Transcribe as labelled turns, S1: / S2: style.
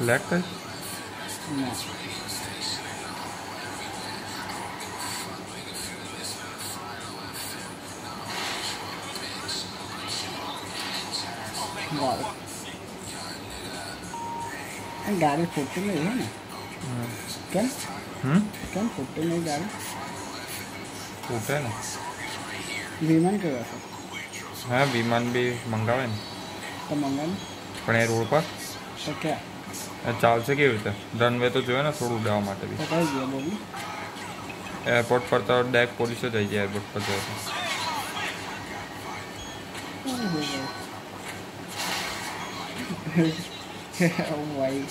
S1: Lekker.
S2: Ja. गाड़ी फूटती नहीं है ना क्या क्या फूटती नहीं गाड़ी
S1: फूटे ना
S2: विमान के वैसे
S1: हाँ विमान भी मंगावे ना
S2: तो मंगावे
S1: पड़े रोड पर
S2: तो क्या
S1: ચાલશે કેવી રીતે? રનવે તો જોઈએ ને, થોડું ઉડાવવા માટે બી. એરપોર્ટ પર તો ડાયરેક્ટ પોલીસો જઈ જાય એરપોર્ટ પર જાય તો.
S2: Oh